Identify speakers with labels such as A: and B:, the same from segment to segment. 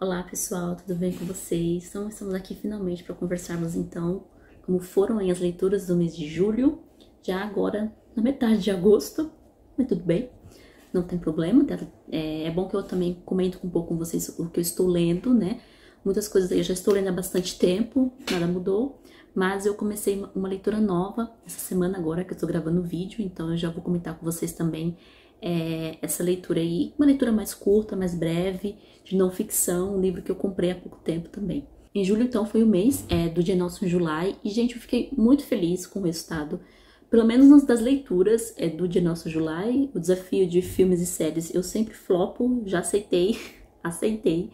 A: Olá pessoal, tudo bem com vocês? Então estamos aqui finalmente para conversarmos então como foram as leituras do mês de julho, já agora na metade de agosto, mas tudo bem, não tem problema, tá? é, é bom que eu também comento um pouco com vocês o que eu estou lendo, né? Muitas coisas eu já estou lendo há bastante tempo, nada mudou, mas eu comecei uma leitura nova essa semana agora que eu estou gravando o vídeo, então eu já vou comentar com vocês também é, essa leitura aí, uma leitura mais curta, mais breve, de não ficção, um livro que eu comprei há pouco tempo também. Em julho, então, foi o mês é, do Dia Nosso July e, gente, eu fiquei muito feliz com o resultado. Pelo menos nas das leituras é, do Dia Nosso July, o desafio de filmes e séries eu sempre flopo, já aceitei, aceitei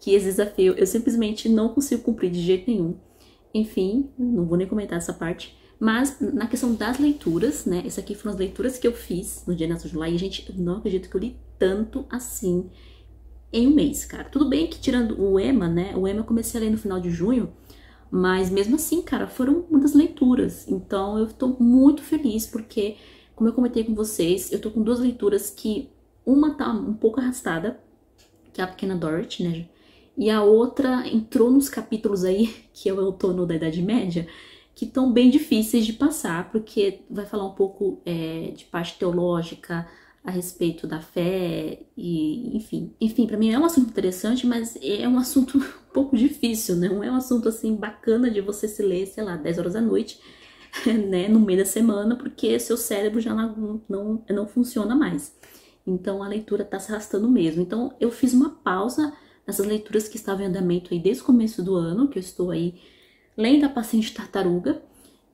A: que esse desafio eu simplesmente não consigo cumprir de jeito nenhum. Enfim, não vou nem comentar essa parte. Mas na questão das leituras, né? Essas aqui foram as leituras que eu fiz no Dia Nosso July. E, gente, não acredito que eu li tanto assim em um mês, cara. Tudo bem que tirando o EMA, né? O EMA eu comecei a ler no final de junho. Mas mesmo assim, cara, foram muitas leituras. Então eu tô muito feliz porque, como eu comentei com vocês, eu tô com duas leituras que uma tá um pouco arrastada, que é a Pequena Dorothy, né? E a outra entrou nos capítulos aí, que é o outono da Idade Média, que estão bem difíceis de passar, porque vai falar um pouco é, de parte teológica a respeito da fé e enfim. Enfim, para mim é um assunto interessante, mas é um assunto um pouco difícil, né? Não é um assunto assim bacana de você se ler, sei lá, 10 horas da noite, né, no meio da semana, porque seu cérebro já não, não, não funciona mais. Então a leitura tá se arrastando mesmo. Então eu fiz uma pausa nessas leituras que estavam em andamento aí desde o começo do ano, que eu estou aí lendo a Paciente Tartaruga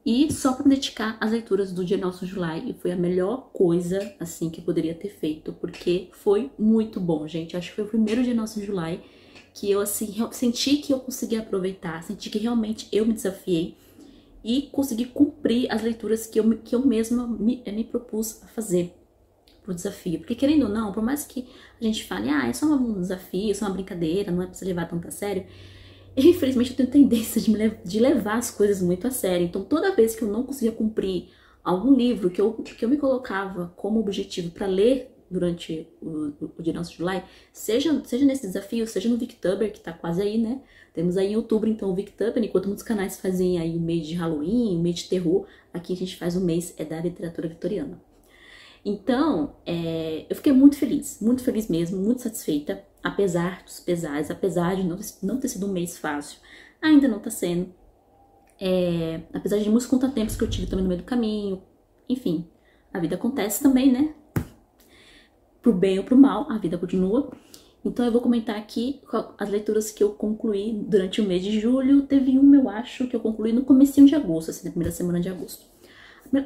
A: e só para dedicar as leituras do Dia Nosso July. E foi a melhor coisa, assim, que eu poderia ter feito, porque foi muito bom, gente. Acho que foi o primeiro Dia Nosso July que eu, assim, senti que eu consegui aproveitar, senti que realmente eu me desafiei e consegui cumprir as leituras que eu, que eu mesma me, me propus a fazer pro desafio. Porque querendo ou não, por mais que a gente fale, ah, é só um desafio, é só uma brincadeira, não é pra se levar tanto a sério, infelizmente eu tenho tendência de, de levar as coisas muito a sério. Então toda vez que eu não conseguia cumprir algum livro que eu, que eu me colocava como objetivo para ler durante o, o, Dia Nosso July, seja, seja nesse desafio, seja no Victuber, que tá quase aí, né? Temos aí em outubro, então, o Victuber, enquanto muitos canais fazem aí o mês de Halloween, o mês de terror, aqui a gente faz o mês é da literatura vitoriana. Então, é, eu fiquei muito feliz, muito feliz mesmo, muito satisfeita, apesar dos pesares, apesar de não, ter sido um mês fácil, ainda não tá sendo. É, apesar de muitos contratempos que eu tive também no meio do caminho, enfim, a vida acontece também, né? Pro bem ou pro mal, a vida continua. Então eu vou comentar aqui as leituras que eu concluí durante o mês de julho. Teve uma, eu acho, que eu concluí no comecinho de agosto, assim, na primeira semana de agosto.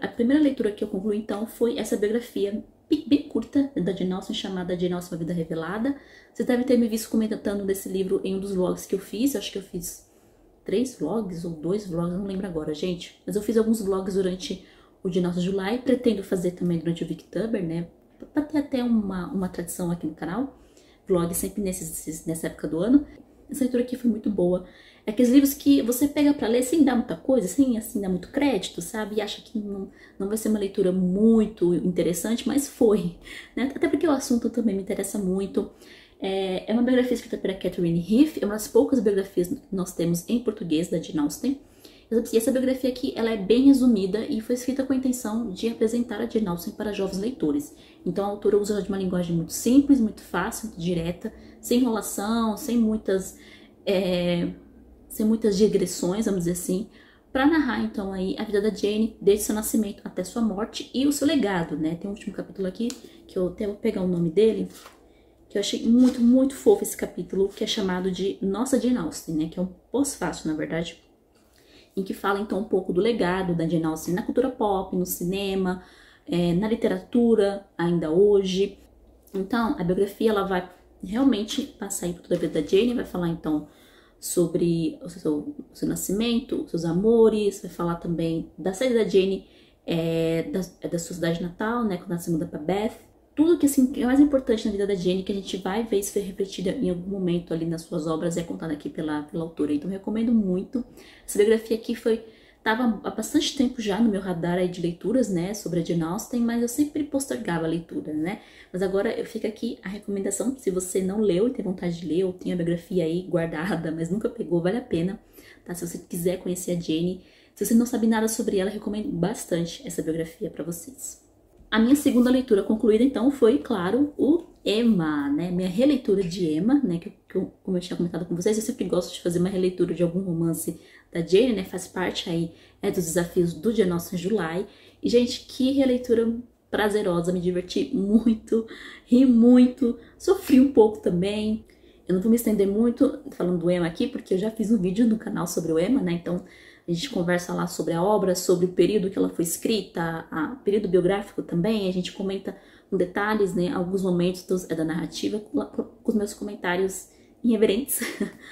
A: A primeira leitura que eu concluí, então, foi essa biografia bem curta da Jane Austen, chamada Jane Austen, Uma Vida Revelada. Vocês devem ter me visto comentando desse livro em um dos vlogs que eu fiz. Acho que eu fiz três vlogs ou dois vlogs, não lembro agora, gente. Mas eu fiz alguns vlogs durante o de Nossa July. Pretendo fazer também durante o Victuber, né? Pra ter até uma, uma tradição aqui no canal. Vlog sempre nesses, nessa época do ano. Essa leitura aqui foi muito boa. É aqueles livros que você pega para ler sem dar muita coisa, sem assim dar muito crédito, sabe? E acha que não, não vai ser uma leitura muito interessante, mas foi. Né? Até porque o assunto também me interessa muito. É, é uma biografia escrita pela Catherine Heath, é uma das poucas biografias que nós temos em português da Jane Austen. E essa biografia aqui ela é bem resumida e foi escrita com a intenção de apresentar a Jane Austen para jovens leitores. Então a autora usa de uma linguagem muito simples, muito fácil, muito direta, sem enrolação, sem muitas, é, sem muitas digressões, vamos dizer assim, para narrar então aí a vida da Jane desde seu nascimento até sua morte e o seu legado, né? Tem um último capítulo aqui que eu até vou pegar o nome dele, que eu achei muito, muito fofo esse capítulo, que é chamado de Nossa Jane Austen, né? Que é um pós-fácil, na verdade, em que fala então um pouco do legado da Jane Austen na cultura pop, no cinema, é, na literatura, ainda hoje. Então, a biografia ela vai realmente passar aí por toda a vida da Jane, vai falar então sobre o seu, o seu nascimento, seus amores, vai falar também da saída da Jane é, da, é da sua cidade natal, né, quando ela se muda para Beth. Tudo que assim, é mais importante na vida da Jane, que a gente vai ver isso ser repetida em algum momento ali nas suas obras, é contado aqui pela, pela autora. Então, recomendo muito. Essa biografia aqui foi Tava há bastante tempo já no meu radar aí de leituras, né, sobre a Jane Austen, mas eu sempre postergava a leitura, né? Mas agora eu fico aqui a recomendação, se você não leu e tem vontade de ler, ou tem a biografia aí guardada, mas nunca pegou, vale a pena, tá? Se você quiser conhecer a Jane, se você não sabe nada sobre ela, recomendo bastante essa biografia para vocês. A minha segunda leitura concluída, então, foi, claro, o Emma, né? Minha releitura de Emma, né? Que, que como eu tinha comentado com vocês, eu sempre gosto de fazer uma releitura de algum romance da Jane, né? Faz parte aí é, dos desafios do Jane Austen July. E, gente, que releitura prazerosa, me diverti muito, ri muito, sofri um pouco também. Eu não vou me estender muito falando do Emma aqui, porque eu já fiz um vídeo no canal sobre o Emma, né? Então a gente conversa lá sobre a obra, sobre o período que ela foi escrita, o período biográfico também. A gente comenta com detalhes, né? Alguns momentos dos, é, da narrativa, com, com os meus comentários irreverentes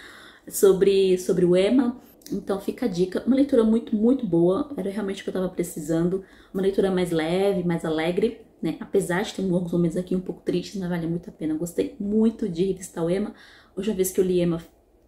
A: sobre, sobre o Emma. Então fica a dica, uma leitura muito, muito boa, era realmente o que eu estava precisando, uma leitura mais leve, mais alegre, né? Apesar de ter alguns momentos aqui um pouco tristes, mas vale muito a pena. Gostei muito de revistar o Emma. Hoje a vez que eu li Emma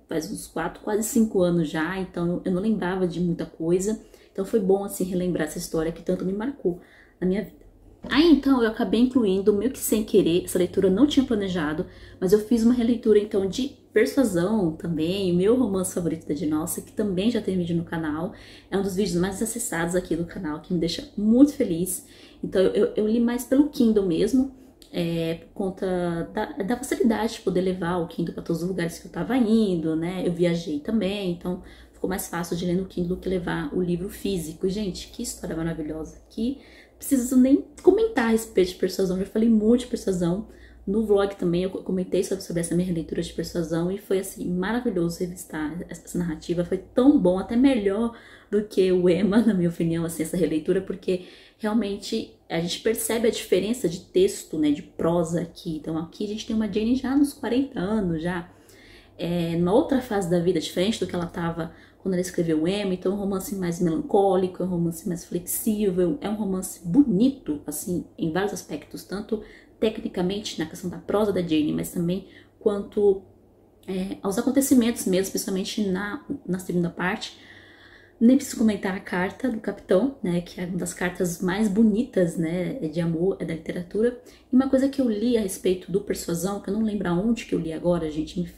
A: faz uns quatro, quase cinco anos já, então eu não lembrava de muita coisa. Então foi bom assim relembrar essa história que tanto me marcou na minha vida. Aí então eu acabei incluindo, meio que sem querer, essa leitura eu não tinha planejado, mas eu fiz uma releitura então de Persuasão também, o meu romance favorito da Dinossa, que também já tem vídeo no canal. É um dos vídeos mais acessados aqui do canal, que me deixa muito feliz. Então eu, eu li mais pelo Kindle mesmo, é, por conta da, da, facilidade de poder levar o Kindle para todos os lugares que eu estava indo, né? Eu viajei também, então ficou mais fácil de ler no Kindle do que levar o livro físico. E, gente, que história maravilhosa, que preciso nem comentar a respeito de persuasão, já falei muito de persuasão. No vlog também eu comentei sobre, sobre essa minha releitura de persuasão e foi assim maravilhoso revistar essa narrativa. Foi tão bom, até melhor do que o Emma, na minha opinião, assim, essa releitura, porque realmente a gente percebe a diferença de texto, né, de prosa aqui. Então aqui a gente tem uma Jane já nos 40 anos, já é, numa outra fase da vida, diferente do que ela estava quando ela escreveu Emma. Então é um romance mais melancólico, é um romance mais flexível, é um romance bonito, assim, em vários aspectos, tanto tecnicamente na questão da prosa da Jane, mas também quanto é, aos acontecimentos mesmo, principalmente na, na segunda parte. Nem preciso comentar a carta do capitão, né, que é uma das cartas mais bonitas, né, de amor é da literatura. E uma coisa que eu li a respeito do Persuasão, que eu não lembro aonde que eu li agora, gente, me,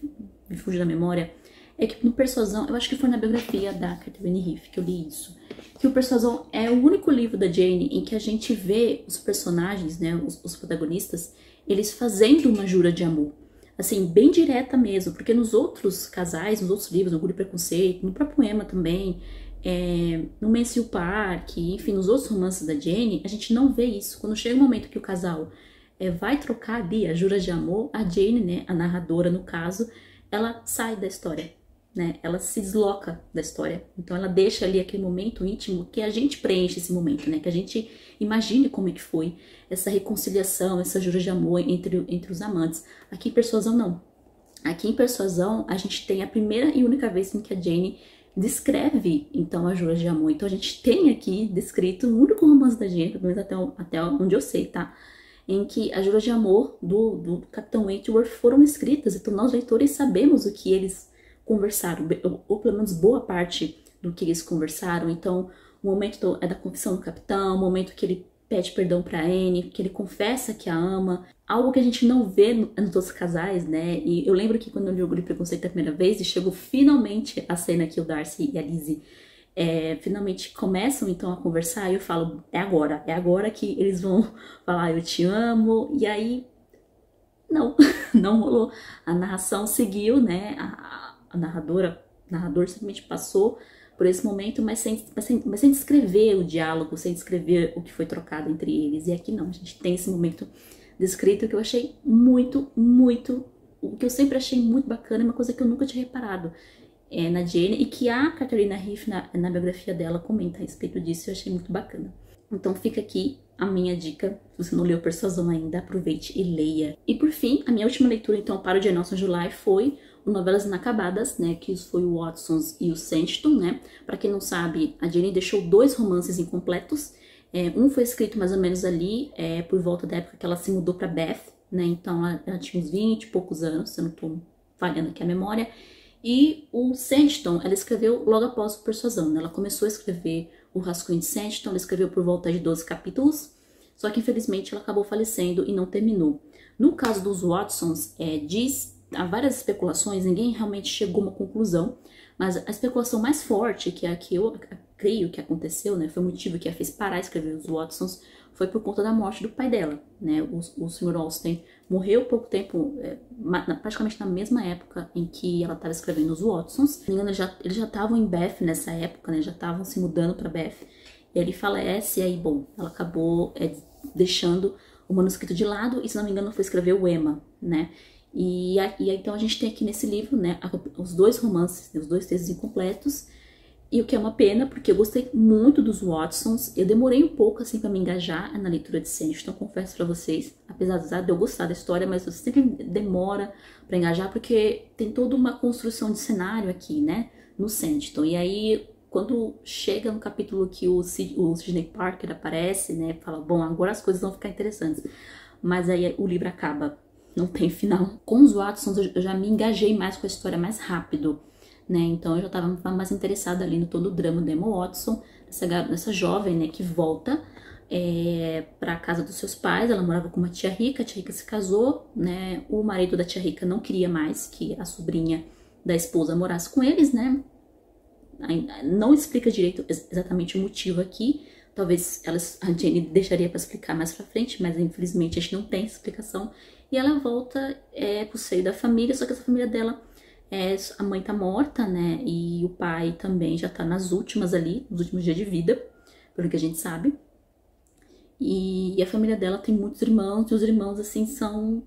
A: me da memória, é que no Persuasão, eu acho que foi na biografia da Catherine Heath que eu li isso, que o Persuasão é o único livro da Jane em que a gente vê os personagens, né, os, os protagonistas, eles fazendo uma jura de amor. Assim, bem direta mesmo, porque nos outros casais, nos outros livros, Orgulho e Preconceito, no próprio poema também, é, no Mencio Park, enfim, nos outros romances da Jane, a gente não vê isso. Quando chega o momento que o casal é, vai trocar ali a jura de amor, a Jane, né, a narradora no caso, ela sai da história né? Ela se desloca da história. Então ela deixa ali aquele momento íntimo que a gente preenche esse momento, né? Que a gente imagine como é que foi essa reconciliação, essa jura de amor entre, entre os amantes. Aqui em Persuasão não. Aqui em Persuasão a gente tem a primeira e única vez em que a Jane descreve então a jura de amor. Então a gente tem aqui descrito o único romance da Jane, pelo menos até, até onde eu sei, tá? Em que as juras de amor do, do Capitão Wentworth foram escritas. Então nós leitores sabemos o que eles conversaram, ou pelo menos boa parte do que eles conversaram. Então, o momento é da confissão do capitão, o momento que ele pede perdão para Anne, que ele confessa que a ama, algo que a gente não vê nos outros casais, né? E eu lembro que quando eu li o Grupo Preconceito a primeira vez, e chegou finalmente a cena que o Darcy e a Lizzie é, finalmente começam então a conversar, e eu falo, é agora, é agora que eles vão falar eu te amo, e aí não, não rolou. A narração seguiu, né? A, a narradora, narrador simplesmente passou por esse momento, mas sem, mas sem, mas sem descrever o diálogo, sem descrever o que foi trocado entre eles. E aqui não, a gente tem esse momento descrito que eu achei muito, muito, o que eu sempre achei muito bacana, é uma coisa que eu nunca tinha reparado é, na Jane e que a Catarina Riff, na, na biografia dela, comenta a respeito disso, eu achei muito bacana. Então fica aqui a minha dica, se você não leu Persuasão ainda, aproveite e leia. E por fim, a minha última leitura então para o Jane Austen July foi Novelas Inacabadas, né, que foi o Watsons e o Sandton, né. Para quem não sabe, a Jane deixou dois romances incompletos. É, um foi escrito mais ou menos ali, é, por volta da época que ela se mudou para Bath, né, então ela, ela, tinha uns 20 e poucos anos, se eu não tô falhando aqui a memória. E o Sandstone, ela escreveu logo após o Persuasão, né? Ela começou a escrever o Rascunho de Sandstone, ela escreveu por volta de 12 capítulos, só que infelizmente ela acabou falecendo e não terminou. No caso dos Watsons, é, diz, há várias especulações, ninguém realmente chegou a uma conclusão, mas a especulação mais forte, que é a que eu creio que aconteceu, né, foi o motivo que a fez parar de escrever os Watsons, foi por conta da morte do pai dela, né? O, o Sr. Austen morreu pouco tempo, é, praticamente na mesma época em que ela estava escrevendo os Watsons. Se não me engano, eles já estavam em Bath nessa época, né? Já estavam se mudando para Bath. Ele falece e aí, bom, ela acabou é, deixando o manuscrito de lado e, se não me engano, foi escrever o Emma, né? E, e então a gente tem aqui nesse livro, né, os dois romances, os dois textos incompletos e o que é uma pena, porque eu gostei muito dos Watsons. Eu demorei um pouco assim para me engajar na leitura de Sandstone, então confesso para vocês, apesar de eu gostar da história, mas você sempre demora para engajar porque tem toda uma construção de cenário aqui, né, no Sandstone. E aí quando chega no capítulo que o, Sid, o Sidney Parker aparece, né, fala, bom, agora as coisas vão ficar interessantes. Mas aí o livro acaba, não tem final. Com os Watsons eu já me engajei mais com a história mais rápido né? Então eu já estava mais interessada ali no todo o drama da Emma Watson, essa, essa jovem, né, que volta é, para a casa dos seus pais. Ela morava com uma tia rica, a tia rica se casou, né? O marido da tia rica não queria mais que a sobrinha da esposa morasse com eles, né? Não explica direito exatamente o motivo aqui. Talvez elas, a Jenny deixaria para explicar mais para frente, mas infelizmente a gente não tem explicação. E ela volta é, pro seio da família, só que essa família dela é, a mãe tá morta, né? E o pai também já tá nas últimas ali, nos últimos dias de vida, pelo que a gente sabe. E, e a família dela tem muitos irmãos, e os irmãos, assim, são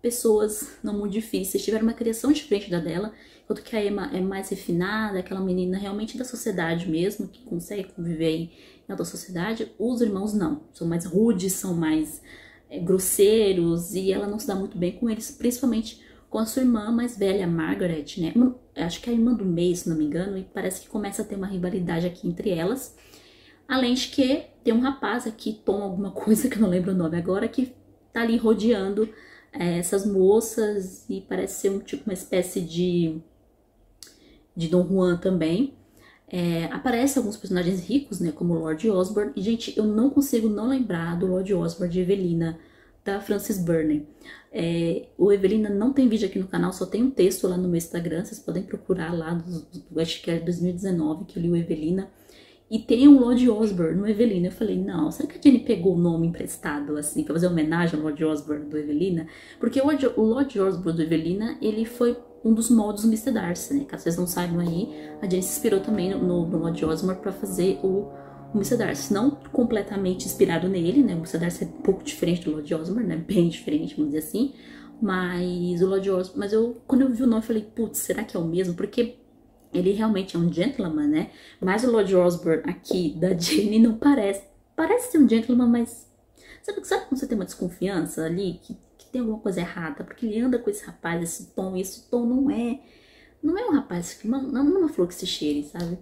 A: pessoas não muito difíceis, tiveram uma criação diferente da dela, enquanto que a Emma é mais refinada, aquela menina realmente da sociedade mesmo, que consegue conviver em alta sociedade, os irmãos não, são mais rudes, são mais grosseiros, e ela não se dá muito bem com eles, principalmente com a sua irmã mais velha, Margaret, né? Acho que é a irmã do meio, se não me engano, e parece que começa a ter uma rivalidade aqui entre elas. Além de que tem um rapaz aqui, Tom alguma coisa, que eu não lembro o nome agora, que tá ali rodeando é, essas moças e parece ser um tipo, uma espécie de, de Dom Juan também. É, aparece alguns personagens ricos, né, como Lord Osborne, e gente, eu não consigo não lembrar do Lord Osborne de Evelina, da Frances Burney. É, o Evelina não tem vídeo aqui no canal, só tem um texto lá no meu Instagram, vocês podem procurar lá, do, do, é 2019 que eu li o Evelina. E tem um Lord Osborne no Evelina. Eu falei, não, será que a Jenny pegou o nome emprestado, assim, pra fazer homenagem ao Lord Osborne do Evelina? Porque o Lord Osborne do Evelina, ele foi um dos moldes do Mr. Darcy, né? Caso vocês não saibam aí, a Jenny se inspirou também no, no Lord Osborne para fazer o o Mr. Darcy, não completamente inspirado nele, né? O Mr. Darcy é um pouco diferente do Lord Osborne, né? Bem diferente, vamos dizer assim. Mas o Lord Osborne, mas eu, quando eu vi o nome, falei, putz, será que é o mesmo? Porque ele realmente é um gentleman, né? Mas o Lord Osborne aqui da Jane não parece. Parece ser um gentleman, mas. Sabe, sabe quando você tem uma desconfiança ali? Que, tem alguma coisa errada? Porque ele anda com esse rapaz, esse tom, e esse tom não é. Não é um rapaz. Não, não é uma flor que se cheire, sabe?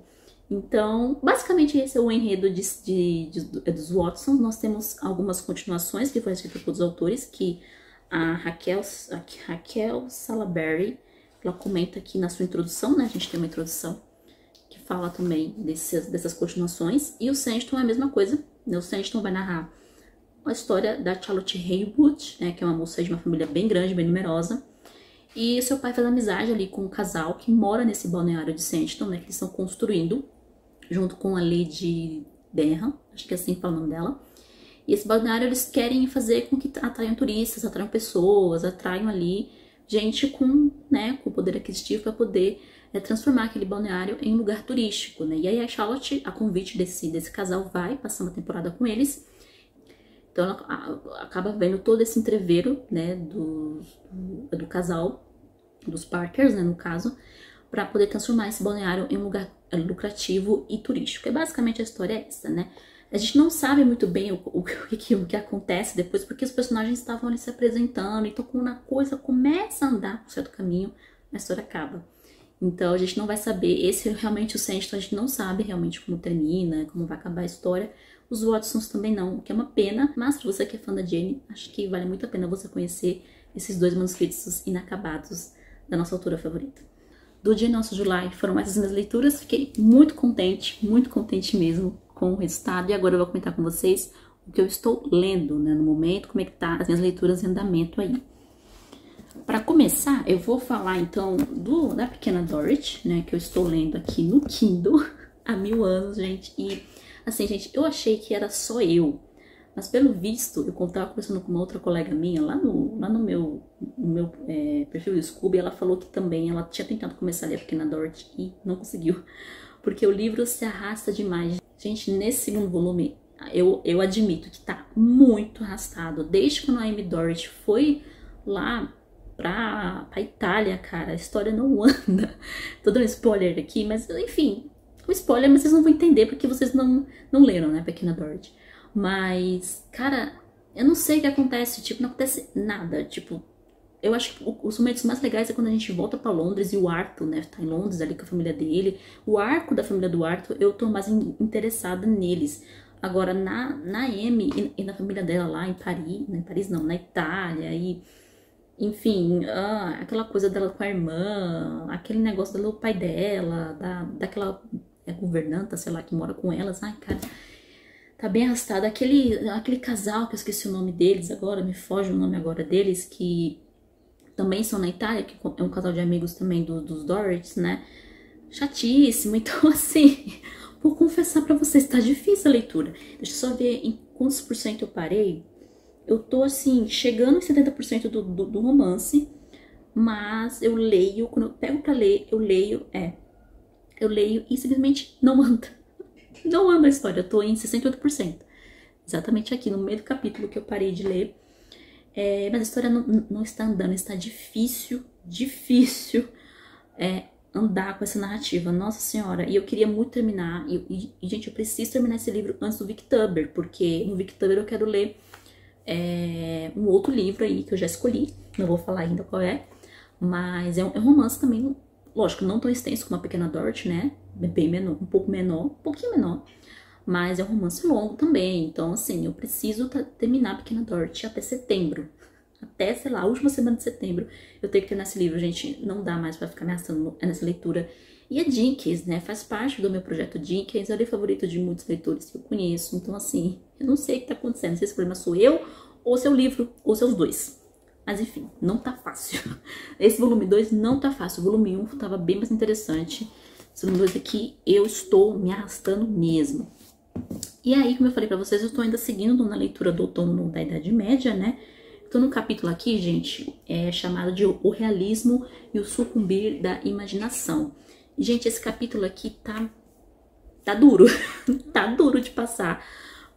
A: Então, basicamente esse é o enredo de, de, de, é dos Watson. Nós temos algumas continuações que foram escritas por outros autores, que a Raquel, a Raquel Salaberry, ela comenta aqui na sua introdução, né? A gente tem uma introdução que fala também desses, dessas continuações. E o Sandstone é a mesma coisa, né? O Sandstone vai narrar a história da Charlotte Haywood, né? Que é uma moça de uma família bem grande, bem numerosa. E seu pai faz amizade ali com um casal que mora nesse balneário de Sandstone, né? Que eles estão construindo junto com a Lady Benham, acho que é assim que fala o nome dela. E esse balneário eles querem fazer com que atraiam turistas, atraiam pessoas, atraiam ali gente com, né, com poder aquisitivo para poder é, transformar aquele balneário em um lugar turístico, né? E aí a Charlotte, a convite desse, desse casal, vai passar uma temporada com eles. Então ela acaba vendo todo esse entreveiro, né, do, do, casal, dos Parkers, né, no caso, para poder transformar esse balneário em um lugar é, lucrativo e turístico. É basicamente a história é essa, né? A gente não sabe muito bem o, o, o, que, o que acontece depois, porque os personagens estavam ali se apresentando, então quando a coisa começa a andar por certo caminho, a história acaba. Então a gente não vai saber, esse realmente o Sandstone, a gente não sabe realmente como termina, como vai acabar a história. Os Watsons também não, o que é uma pena, mas se você que é fã da Jane, acho que vale muito a pena você conhecer esses dois manuscritos inacabados da nossa autora favorita. do Dia Nosso July. Foram essas minhas leituras. Fiquei muito contente, muito contente mesmo com o resultado. E agora eu vou comentar com vocês o que eu estou lendo né, no momento, como é que tá as minhas leituras em andamento aí. Para começar, eu vou falar então do da Pequena Dorothy, né, que eu estou lendo aqui no Kindle há mil anos, gente. E assim, gente, eu achei que era só eu mas pelo visto, eu estava conversando com uma outra colega minha lá no, lá no meu, no meu é, perfil do Scooby, ela falou que também ela tinha tentado começar a ler a Pequena Dorothy e não conseguiu. Porque o livro se arrasta demais. Gente, nesse segundo volume, eu, eu admito que tá muito arrastado. Desde quando a Amy Dorothy foi lá pra, pra Itália, cara, a história não anda. Tô dando spoiler aqui, mas enfim, o spoiler, mas vocês não vão entender porque vocês não, não leram, né, Pequena Dorothy. Mas, cara, eu não sei o que acontece, tipo, não acontece nada, tipo, eu acho que os momentos mais legais é quando a gente volta para Londres e o Arthur, né, tá em Londres ali com a família dele. O arco da família do Arthur, eu tô mais interessada neles. Agora, na, na Amy e, e na família dela lá em Paris, né, Paris não, na Itália, e enfim, ah, aquela coisa dela com a irmã, aquele negócio do pai dela, da, daquela é, governanta, sei lá, que mora com elas, ai, cara, tá bem arrastado. Aquele, aquele casal, que eu esqueci o nome deles agora, me foge o nome agora deles, que também são na Itália, que é um casal de amigos também do, dos Dorits, né? Chatíssimo. Então, assim, vou confessar para vocês, tá difícil a leitura. Deixa eu só ver em quantos por cento eu parei. Eu tô, assim, chegando em 70% do, do, do romance, mas eu leio, quando eu pego pra ler, eu leio, é, eu leio e simplesmente não anda não anda a história, eu tô em 68%. Exatamente aqui, no meio do capítulo que eu parei de ler. É, mas a história não, não, está andando, está difícil, difícil é, andar com essa narrativa. Nossa Senhora, e eu queria muito terminar. E, e, gente, eu preciso terminar esse livro antes do Victuber, porque no Victuber eu quero ler é, um outro livro aí que eu já escolhi. Não vou falar ainda qual é. Mas é um, é um romance também, lógico, não tão extenso como a Pequena Dorothy, né? bem menor, um pouco menor, um pouquinho menor. Mas é um romance longo também. Então, assim, eu preciso terminar Pequena Dorothy até setembro. Até, sei lá, a última semana de setembro eu tenho que terminar esse livro, gente. Não dá mais pra ficar me arrastando nessa leitura. E a Dinkins, né? Faz parte do meu projeto Dinkins. É o livro favorito de muitos leitores que eu conheço. Então, assim, eu não sei o que tá acontecendo. Se o problema sou eu, ou seu livro, ou seus dois. Mas enfim, não tá fácil. Esse volume 2 não tá fácil. O volume 1 um tava bem mais interessante. São dois aqui, eu estou me arrastando mesmo. E aí, como eu falei para vocês, eu estou ainda seguindo na leitura do outono da Idade Média, né? Então, no capítulo aqui, gente, é chamado de O Realismo e o Sucumbir da Imaginação. E, gente, esse capítulo aqui tá, tá duro, tá duro de passar,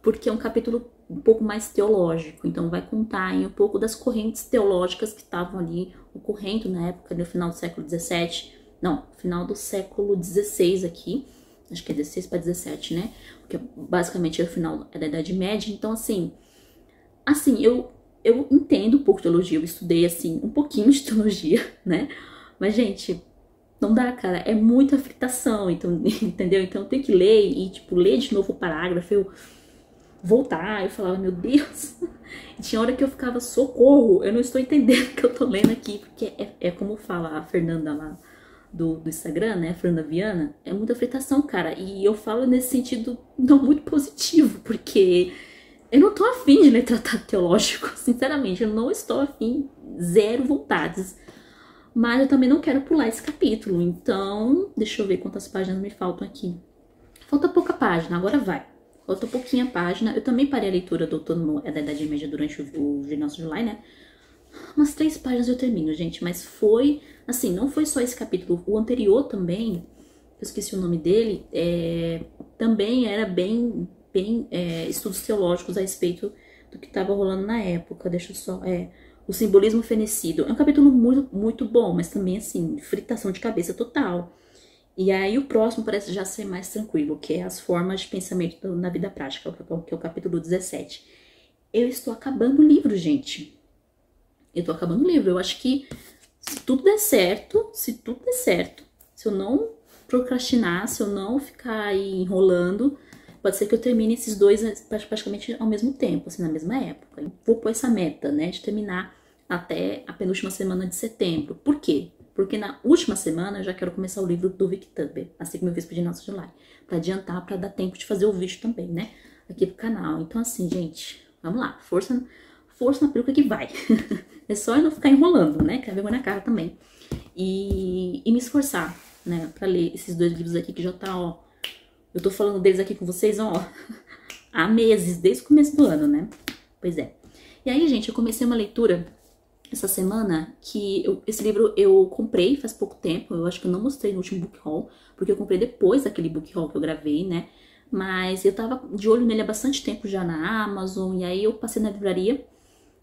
A: porque é um capítulo um pouco mais teológico, então vai contar em um pouco das correntes teológicas que estavam ali ocorrendo na época, no final do século XVII, não, final do século XVI aqui. Acho que é 16 para 17, né? Porque basicamente é o final da Idade Média. Então, assim, assim, eu, eu entendo um pouco de teologia. Eu estudei, assim, um pouquinho de teologia, né? Mas, gente, não dá, cara. É muita fritação, então, entendeu? Então, tenho que ler e, tipo, ler de novo o parágrafo. Eu voltar, eu falava, meu Deus. E tinha hora que eu ficava, socorro, eu não estou entendendo o que eu tô lendo aqui, porque é, é como fala a Fernanda lá do, do Instagram, né, Fernanda Viana, é muita fritação, cara. E eu falo nesse sentido não muito positivo, porque eu não tô afim de ler tratado teológico, sinceramente, eu não estou afim, zero vontades. Mas eu também não quero pular esse capítulo, então deixa eu ver quantas páginas me faltam aqui. Falta pouca página, agora vai. Falta pouquinha página. Eu também parei a leitura do Outono é da Idade Média durante o, o nosso July, né? Umas três páginas eu termino, gente, mas foi Assim, não foi só esse capítulo, o anterior também, eu esqueci o nome dele, é, também era bem, bem é, estudos teológicos a respeito do que estava rolando na época. Deixa eu só. É, o simbolismo fenecido. É um capítulo muito, muito bom, mas também, assim, fritação de cabeça total. E aí o próximo parece já ser mais tranquilo, que é as formas de pensamento na vida prática, que é o capítulo 17. Eu estou acabando o livro, gente. Eu estou acabando o livro. Eu acho que se tudo der certo, se tudo der certo, se eu não procrastinar, se eu não ficar aí enrolando, pode ser que eu termine esses dois praticamente ao mesmo tempo, assim, na mesma época. Eu vou pôr essa meta, né, de terminar até a penúltima semana de setembro. Por quê? Porque na última semana eu já quero começar o livro do Vic Tuber, assim como eu fiz de Nossa July, para adiantar, para dar tempo de fazer o vídeo também, né? Aqui pro canal. Então assim, gente, vamos lá, força, força na peruca que vai. é só eu não ficar enrolando, né? Que é vergonha na cara também. E, e me esforçar, né, para ler esses dois livros aqui que já tá, ó. Eu tô falando deles aqui com vocês, ó, há meses, desde o começo do ano, né? Pois é. E aí, gente, eu comecei uma leitura essa semana que eu, esse livro eu comprei faz pouco tempo, eu acho que eu não mostrei no último book haul, porque eu comprei depois daquele book haul que eu gravei, né? Mas eu tava de olho nele há bastante tempo já na Amazon, e aí eu passei na livraria,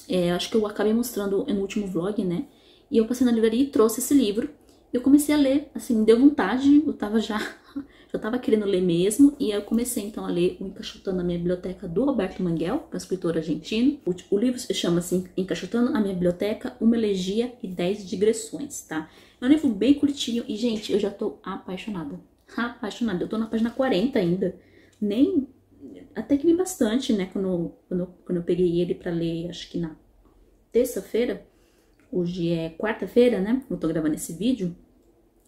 A: é, acho que eu acabei mostrando no último vlog, né? E eu passei na livraria e trouxe esse livro. Eu comecei a ler, assim, deu vontade, eu tava já já estava querendo ler mesmo, e eu comecei então a ler o Encaixotando a Minha Biblioteca do Roberto Manguel, que é um escritor argentino. O, o livro se chama assim, Encaixotando a Minha Biblioteca, Uma Elegia e Dez Digressões, tá? É um livro bem curtinho e, gente, eu já tô apaixonada. Apaixonada. Eu tô na página 40 ainda. Nem. Até que li bastante, né? Quando, quando, quando eu peguei ele para ler, acho que na terça-feira. Hoje é quarta-feira, né? Eu tô gravando esse vídeo.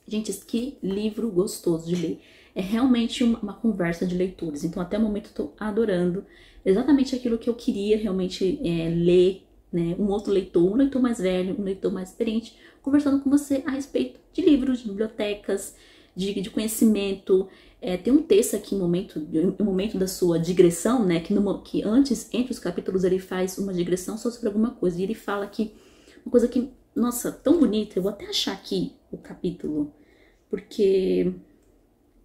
A: Gente, que livro gostoso de ler é realmente uma, uma conversa de leitores. Então, até o momento, tô adorando exatamente aquilo que eu queria realmente é, ler, né? Um outro leitor, um leitor mais velho, um leitor mais experiente, conversando com você a respeito de livros, de bibliotecas, de, de conhecimento. É, tem um texto aqui, um momento, um momento da sua digressão, né? Que, no, que antes, entre os capítulos, ele faz uma digressão só sobre alguma coisa. E ele fala que uma coisa que, nossa, tão bonita, eu vou até achar aqui o capítulo, porque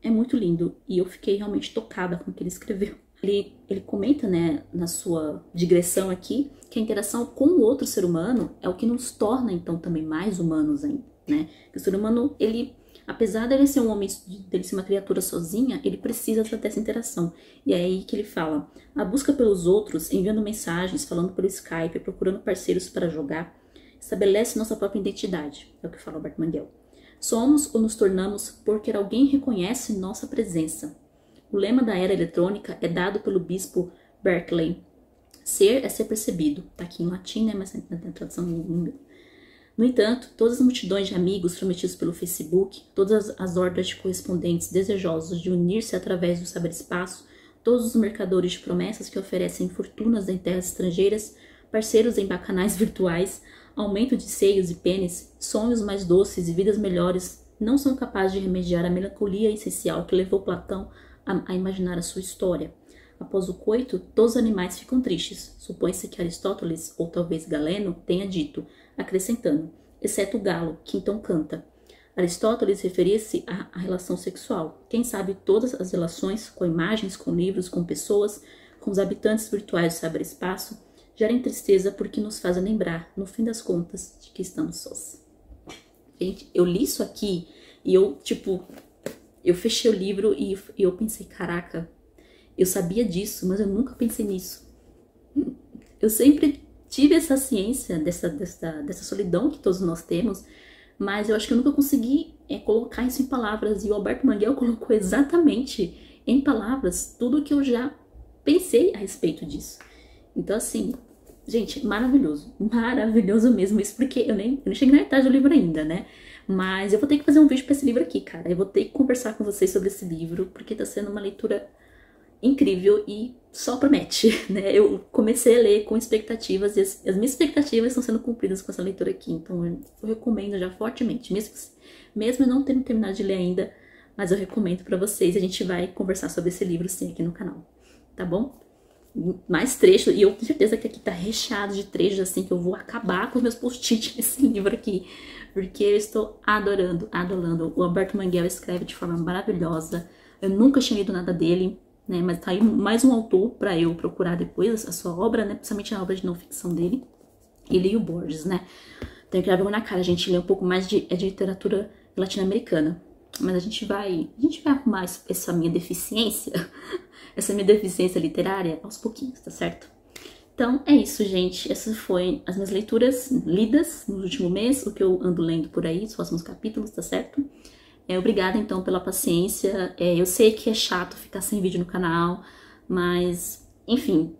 A: é muito lindo e eu fiquei realmente tocada com o que ele escreveu. Ele, ele comenta, né, na sua digressão aqui, que a interação com o outro ser humano é o que nos torna, então, também mais humanos ainda, né? Que o ser humano, ele, apesar dele ser um homem, dele ser uma criatura sozinha, ele precisa dessa interação. E é aí que ele fala, a busca pelos outros, enviando mensagens, falando pelo Skype, procurando parceiros para jogar, estabelece nossa própria identidade, é o que fala o Bart Manguel. Somos ou nos tornamos porque alguém reconhece nossa presença. O lema da era eletrônica é dado pelo bispo Berkeley. Ser é ser percebido. Está aqui em latim, né? Mas tem tradução nenhuma. No entanto, todas as multidões de amigos prometidos pelo Facebook, todas as hordas de correspondentes desejosos de unir-se através do saber-espaço, todos os mercadores de promessas que oferecem fortunas em terras estrangeiras, parceiros em bacanais virtuais, aumento de seios e pênis, sonhos mais doces e vidas melhores não são capazes de remediar a melancolia essencial que levou Platão a, a imaginar a sua história. Após o coito, todos os animais ficam tristes. Supõe-se que Aristóteles, ou talvez Galeno, tenha dito, acrescentando, exceto o galo, que então canta. Aristóteles referia-se à, à relação sexual. Quem sabe todas as relações, com imagens, com livros, com pessoas, com os habitantes virtuais do saber-espaço, gerem tristeza porque nos fazem lembrar, no fim das contas, de que estamos sós. Gente, eu li isso aqui e eu, tipo, eu fechei o livro e, e eu pensei, caraca, eu sabia disso, mas eu nunca pensei nisso. Eu sempre tive essa ciência dessa, dessa, dessa solidão que todos nós temos, mas eu acho que eu nunca consegui é, colocar isso em palavras. E o Alberto Manguel colocou exatamente em palavras tudo que eu já pensei a respeito disso. Então, assim, Gente, maravilhoso. Maravilhoso mesmo isso, porque eu nem, eu nem cheguei na metade do livro ainda, né? Mas eu vou ter que fazer um vídeo para esse livro aqui, cara. Eu vou ter que conversar com vocês sobre esse livro, porque tá sendo uma leitura incrível e só promete, né? Eu comecei a ler com expectativas e as, as minhas expectativas estão sendo cumpridas com essa leitura aqui. Então eu, recomendo já fortemente, mesmo, mesmo não tendo terminado de ler ainda, mas eu recomendo para vocês. A gente vai conversar sobre esse livro sim aqui no canal, tá bom? Mais trechos, e eu tenho certeza que aqui tá recheado de trechos assim que eu vou acabar com os meus post-it nesse livro aqui, porque eu estou adorando, adorando. O Alberto Manguel escreve de forma maravilhosa. Eu nunca tinha lido nada dele, né? Mas tá aí mais um autor para eu procurar depois a sua obra, né? Principalmente a obra de não ficção dele. Ele e o Borges, né? Tem que ver na cara, gente lê um pouco mais de, é de literatura latino-americana. Mas a gente vai, a gente vai arrumar essa minha deficiência essa minha deficiência literária aos pouquinhos, tá certo? Então é isso, gente. Essas foram as minhas leituras lidas no último mês, o que eu ando lendo por aí, os próximos capítulos, tá certo? É, obrigada então pela paciência. É, eu sei que é chato ficar sem vídeo no canal, mas enfim,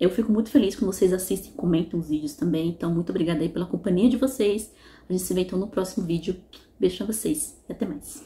A: eu fico muito feliz quando vocês assistem e comentam os vídeos também. Então, muito obrigada aí pela companhia de vocês A gente se vê então no próximo vídeo. Beijo pra vocês e até mais.